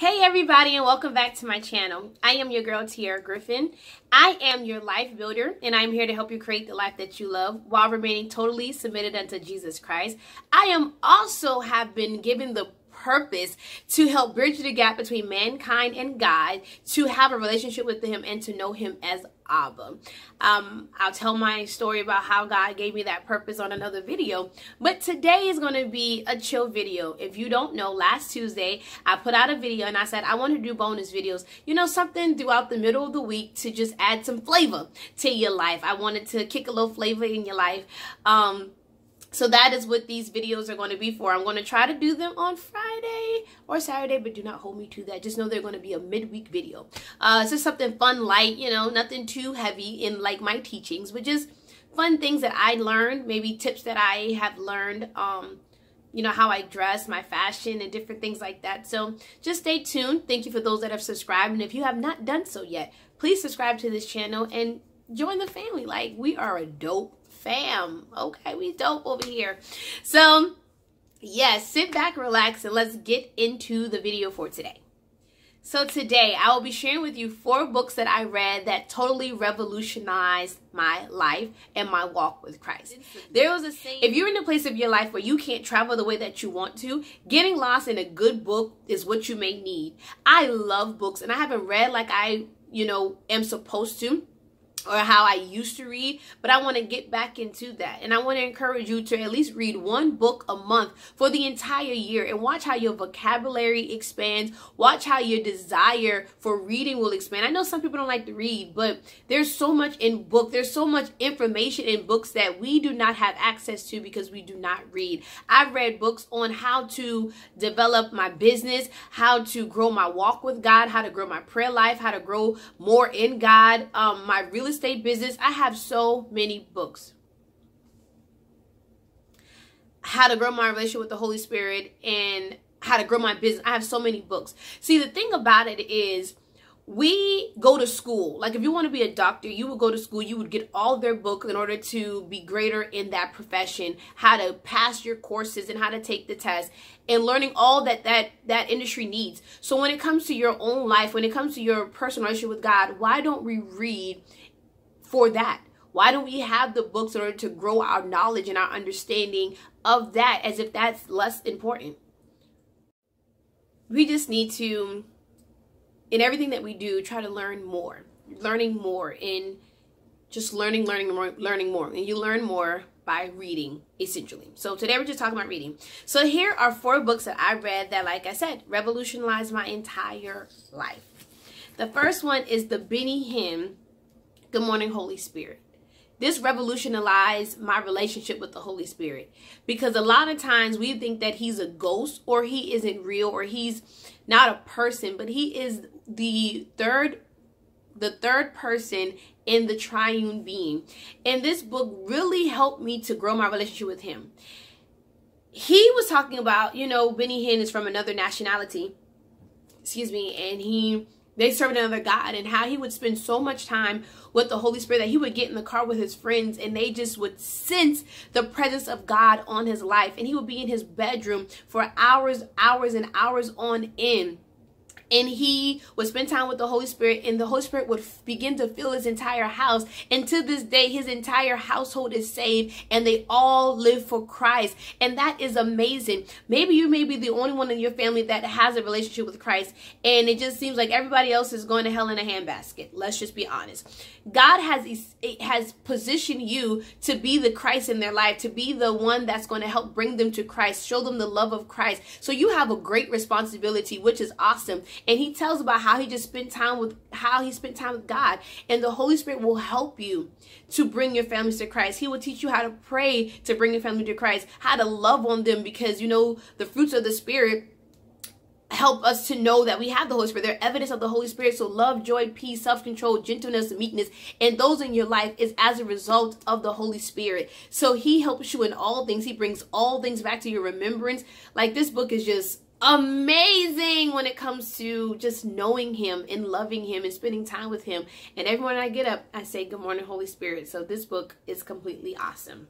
Hey everybody and welcome back to my channel. I am your girl TeAire Griffin. I am your life builder and I'm here to help you create the life that you love while remaining totally submitted unto Jesus Christ. I am also have been given the purpose to help bridge the gap between mankind and God, to have a relationship with Him and to know Him as Abba. Um, I'll tell my story about how God gave me that purpose on another video, but today is going to be a chill video. If you don't know, last Tuesday I put out a video and I said I want to do bonus videos. You know, something throughout the middle of the week to just add some flavor to your life. I wanted to kick a little flavor in your life. Um, so that is what these videos are going to be for. I'm going to try to do them on Friday or Saturday, but do not hold me to that. Just know they're going to be a midweek video. Uh, it's just something fun, light, you know, nothing too heavy in like my teachings, but just fun things that I learned, maybe tips that I have learned, um, you know, how I dress, my fashion, and different things like that. So just stay tuned. Thank you for those that have subscribed. And if you have not done so yet, please subscribe to this channel and join the family. Like, we are a dope fam. Okay, we dope over here. So, yes, sit back, relax, and let's get into the video for today. So today I will be sharing with you four books that I read that totally revolutionized my life and my walk with Christ. There was a if you're in a place of your life where you can't travel the way that you want to, getting lost in a good book is what you may need. I love books and I haven't read like I, you know, am supposed to or how I used to read, but I want to get back into that. And I want to encourage you to at least read one book a month for the entire year and watch how your vocabulary expands. Watch how your desire for reading will expand. I know some people don't like to read, but there's so much in book. There's so much information in books that we do not have access to because we do not read. I've read books on how to develop my business, how to grow my walk with God, how to grow my prayer life, how to grow more in God, um, my real estate business. I have so many books. How to grow my relationship with the Holy Spirit and how to grow my business. I have so many books. See, the thing about it is we go to school. Like if you want to be a doctor, you would go to school, you would get all their books in order to be greater in that profession, how to pass your courses and how to take the test and learning all that that that industry needs. So when it comes to your own life, when it comes to your personal relationship with God, why don't we read for that? Why don't we have the books in order to grow our knowledge and our understanding of that as if that's less important? We just need to, in everything that we do, try to learn more. Learning more in just learning, learning more, learning more. And you learn more by reading, essentially. So today we're just talking about reading. So here are four books that I read that, like I said, revolutionized my entire life. The first one is the Benny Hinn Good morning, Holy Spirit. This revolutionized my relationship with the Holy Spirit because a lot of times we think that he's a ghost or he isn't real or he's not a person, but he is the third the third person in the triune being. And this book really helped me to grow my relationship with him. He was talking about, you know, Benny Hinn is from another nationality. Excuse me, and he they served another God and how he would spend so much time with the Holy Spirit that he would get in the car with his friends and they just would sense the presence of God on his life. And he would be in his bedroom for hours, hours, and hours on end and he would spend time with the Holy Spirit and the Holy Spirit would begin to fill his entire house. And to this day his entire household is saved and they all live for Christ. And that is amazing. Maybe you may be the only one in your family that has a relationship with Christ and it just seems like everybody else is going to hell in a handbasket. Let's just be honest. God has has positioned you to be the Christ in their life to be the one that's going to help bring them to Christ show them the love of Christ. So you have a great responsibility which is awesome and he tells about how he just spent time with how he spent time with God and the Holy Spirit will help you to bring your families to Christ. He will teach you how to pray to bring your family to Christ, how to love on them because you know the fruits of the spirit help us to know that we have the Holy Spirit. They're evidence of the Holy Spirit. So love, joy, peace, self-control, gentleness, meekness, and those in your life is as a result of the Holy Spirit. So he helps you in all things. He brings all things back to your remembrance. Like this book is just amazing when it comes to just knowing him and loving him and spending time with him. And every morning I get up, I say, Good morning, Holy Spirit. So this book is completely awesome.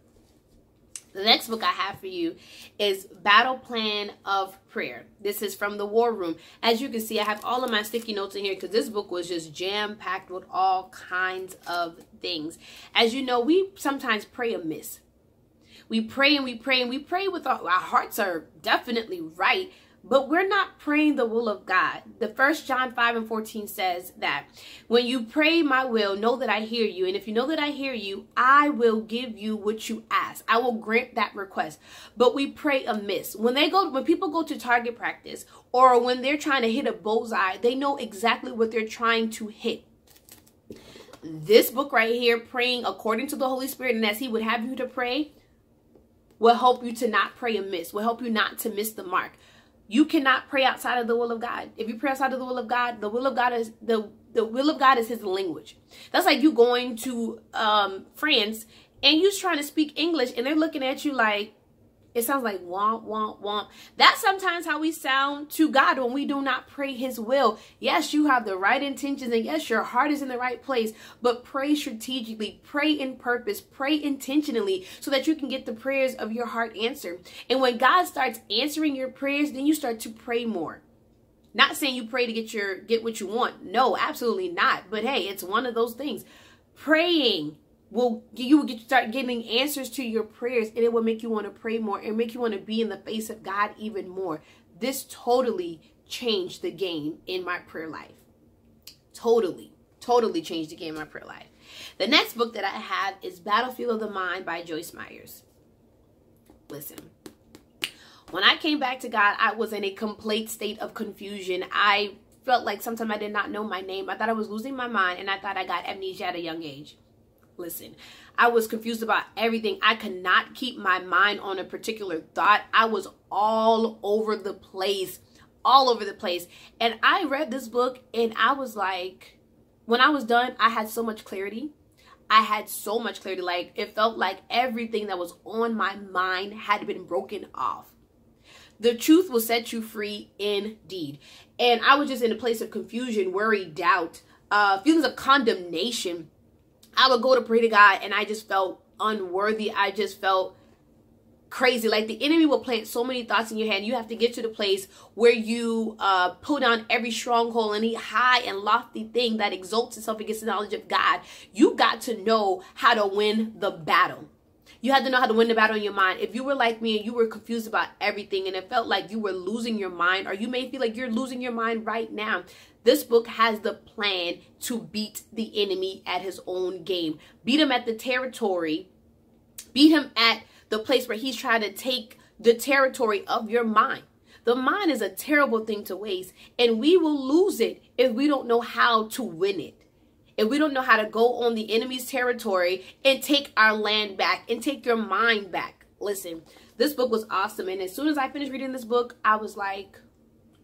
The next book I have for you is Battle Plan of Prayer. This is from the War Room. As you can see, I have all of my sticky notes in here because this book was just jam packed with all kinds of things. As you know, we sometimes pray amiss. We pray and we pray and we pray with our, our hearts are definitely right, but we're not praying the will of God. The first John 5 and 14 says that when you pray my will, know that I hear you. And if you know that I hear you, I will give you what you ask. I will grant that request. But we pray amiss. When they go, when people go to target practice or when they're trying to hit a bullseye, they know exactly what they're trying to hit. This book right here, praying according to the Holy Spirit, and as He would have you to pray, will help you to not pray amiss, will help you not to miss the mark you cannot pray outside of the will of God. If you pray outside of the will of God, the will of God is the the will of God is his language. That's like you going to um France and you trying to speak English and they're looking at you like it sounds like womp, womp, womp. That's sometimes how we sound to God when we do not pray His will. Yes, you have the right intentions, and yes, your heart is in the right place, but pray strategically, pray in purpose, pray intentionally so that you can get the prayers of your heart answered. And when God starts answering your prayers, then you start to pray more. Not saying you pray to get your get what you want. No, absolutely not. But hey, it's one of those things. Praying will you will get, start getting answers to your prayers and it will make you want to pray more and make you want to be in the face of God even more. This totally changed the game in my prayer life. Totally, totally changed the game in my prayer life. The next book that I have is Battlefield of the Mind by Joyce Meyers. Listen, when I came back to God, I was in a complete state of confusion. I felt like sometimes I did not know my name. I thought I was losing my mind and I thought I got amnesia at a young age listen. I was confused about everything. I could not keep my mind on a particular thought. I was all over the place, all over the place. And I read this book and I was like, when I was done, I had so much clarity. I had so much clarity. Like, it felt like everything that was on my mind had been broken off. The truth will set you free indeed. And I was just in a place of confusion, worry, doubt, uh, feelings of condemnation I would go to pray to God and I just felt unworthy. I just felt crazy. Like the enemy will plant so many thoughts in your head. You have to get to the place where you uh, pull down every stronghold, any high and lofty thing that exalts itself against the knowledge of God. You got to know how to win the battle. You had to know how to win the battle in your mind. If you were like me and you were confused about everything and it felt like you were losing your mind, or you may feel like you're losing your mind right now, this book has the plan to beat the enemy at his own game. Beat him at the territory. Beat him at the place where he's trying to take the territory of your mind. The mind is a terrible thing to waste, and we will lose it if we don't know how to win it. If we don't know how to go on the enemy's territory and take our land back and take your mind back. Listen, this book was awesome. And as soon as I finished reading this book, I was like,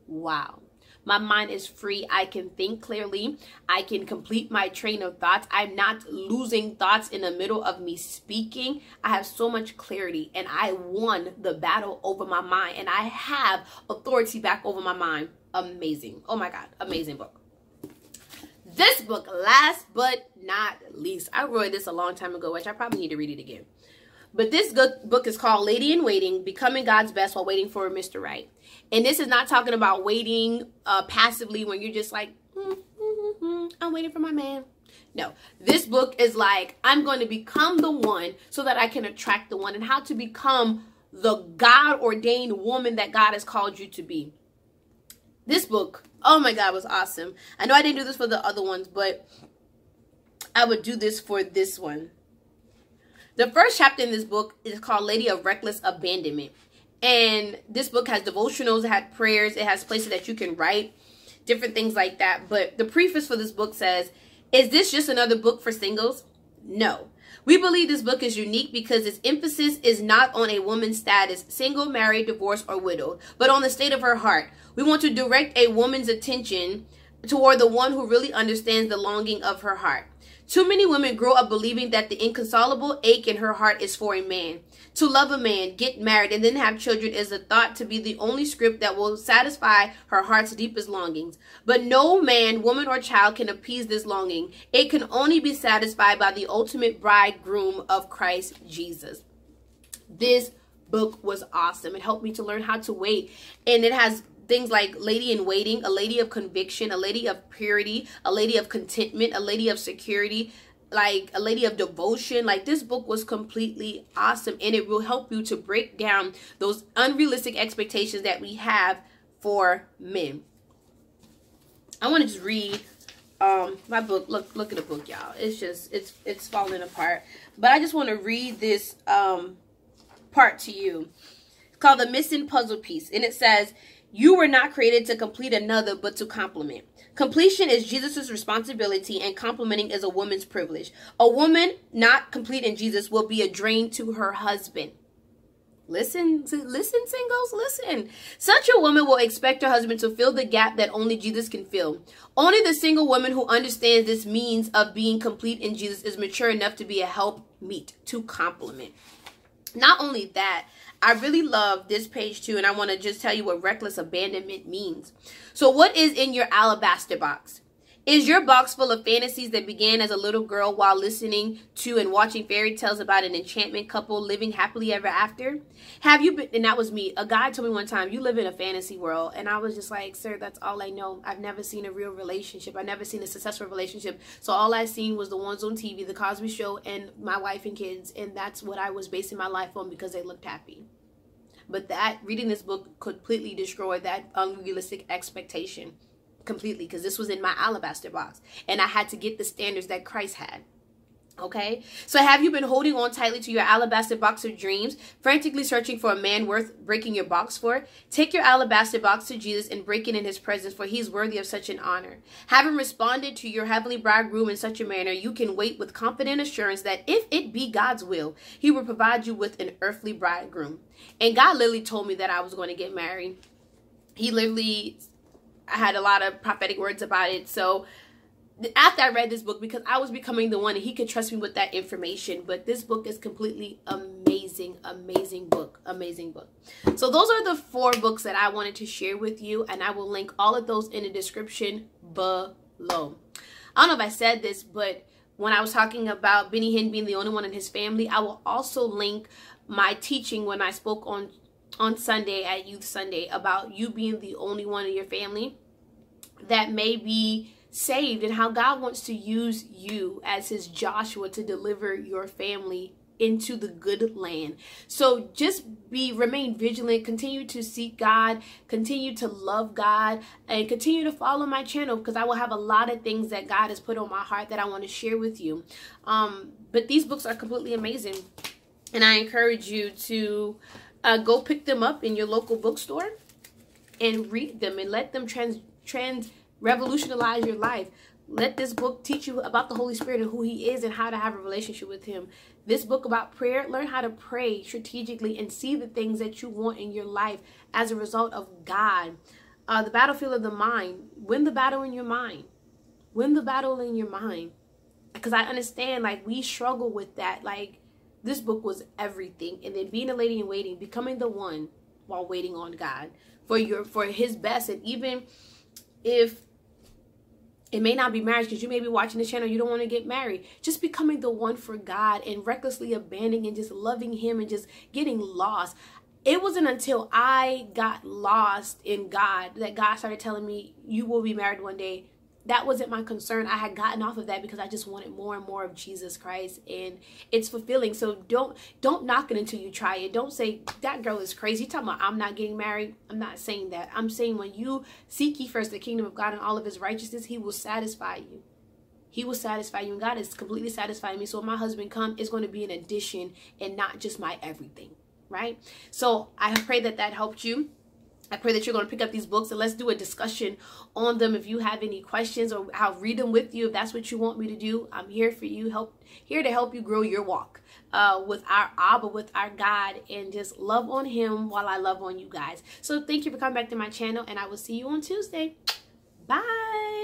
wow. My mind is free. I can think clearly. I can complete my train of thoughts. I'm not losing thoughts in the middle of me speaking. I have so much clarity and I won the battle over my mind and I have authority back over my mind. Amazing. Oh my God. Amazing book. This book, last but not least, I read this a long time ago, which I probably need to read it again. But this book is called Lady in Waiting, Becoming God's Best While Waiting for Mr. Right. And this is not talking about waiting uh, passively when you're just like, mm, mm, mm, I'm waiting for my man. No, this book is like, I'm going to become the one so that I can attract the one and how to become the God ordained woman that God has called you to be. This book, oh my God, it was awesome. I know I didn't do this for the other ones, but I would do this for this one. The first chapter in this book is called Lady of Reckless Abandonment. And this book has devotionals, it has prayers, it has places that you can write, different things like that. But the preface for this book says, Is this just another book for singles? No. We believe this book is unique because its emphasis is not on a woman's status, single, married, divorced, or widowed, but on the state of her heart. We want to direct a woman's attention toward the one who really understands the longing of her heart. Too many women grow up believing that the inconsolable ache in her heart is for a man. To love a man, get married, and then have children is a thought to be the only script that will satisfy her heart's deepest longings. But no man, woman, or child can appease this longing. It can only be satisfied by the ultimate bridegroom of Christ Jesus. This book was awesome. It helped me to learn how to wait. And it has things like lady in waiting, a lady of conviction, a lady of purity, a lady of contentment, a lady of security, like a lady of devotion. Like this book was completely awesome and it will help you to break down those unrealistic expectations that we have for men. I want to just read um my book look look at the book y'all it's just it's it's falling apart but i just want to read this um part to you called the missing puzzle piece and it says you were not created to complete another but to complement completion is jesus' responsibility and complementing is a woman's privilege a woman not complete in jesus will be a drain to her husband Listen, listen, singles, listen. Such a woman will expect her husband to fill the gap that only Jesus can fill. Only the single woman who understands this means of being complete in Jesus is mature enough to be a help meet, to complement. Not only that, I really love this page too, and I want to just tell you what reckless abandonment means. So, what is in your alabaster box? Is your box full of fantasies that began as a little girl while listening to and watching fairy tales about an enchantment couple living happily ever after? Have you been, and that was me. A guy told me one time, you live in a fantasy world. And I was just like, sir, that's all I know. I've never seen a real relationship. I've never seen a successful relationship. So all I seen was the ones on TV, The Cosby Show, and my wife and kids. And that's what I was basing my life on because they looked happy. But that, reading this book completely destroyed that unrealistic expectation completely because this was in my alabaster box and I had to get the standards that Christ had. Okay, so have you been holding on tightly to your alabaster box of dreams, frantically searching for a man worth breaking your box for? Take your alabaster box to Jesus and break it in his presence, for he's worthy of such an honor. Having responded to your heavenly bridegroom in such a manner, you can wait with confident assurance that if it be God's will, he will provide you with an earthly bridegroom. And God literally told me that I was going to get married. He literally I had a lot of prophetic words about it. So after I read this book, because I was becoming the one he could trust me with that information. But this book is completely amazing, amazing book, amazing book. So those are the four books that I wanted to share with you. And I will link all of those in the description below. I don't know if I said this, but when I was talking about Benny Hinn being the only one in his family, I will also link my teaching when I spoke on on Sunday at Youth Sunday about you being the only one in your family that may be saved and how God wants to use you as his Joshua to deliver your family into the good land. So just be remain vigilant, continue to seek God, continue to love God and continue to follow my channel because I will have a lot of things that God has put on my heart that I want to share with you. Um but these books are completely amazing and I encourage you to uh, go pick them up in your local bookstore and read them and let them trans trans revolutionize your life. Let this book teach you about the Holy Spirit and who He is and how to have a relationship with Him. This book about prayer, learn how to pray strategically and see the things that you want in your life as a result of God. Uh, the battlefield of the mind. Win the battle in your mind. Win the battle in your mind. Because I understand, like, we struggle with that. Like, this book was everything. And then being a lady in waiting, becoming the one while waiting on God for your for his best. And even if it may not be marriage because you may be watching the channel you don't want to get married just becoming the one for god and recklessly abandoning and just loving him and just getting lost it wasn't until i got lost in god that god started telling me you will be married one day that wasn't my concern. I had gotten off of that because I just wanted more and more of Jesus Christ and it's fulfilling. So don't don't knock it until you try it. Don't say that girl is crazy. You talking about I'm not getting married. I'm not saying that. I'm saying when you seek ye first the kingdom of God and all of his righteousness, he will satisfy you. He will satisfy you and God is completely satisfying me. So when my husband come, it's going to be an addition and not just my everything. Right? So I pray that that helped you. I pray that you're going to pick up these books and let's do a discussion on them. If you have any questions or I'll read them with you, if that's what you want me to do, I'm here for you. Help here to help you grow your walk uh, with our Abba, with our God, and just love on Him while I love on you guys. So thank you for coming back to my channel, and I will see you on Tuesday. Bye.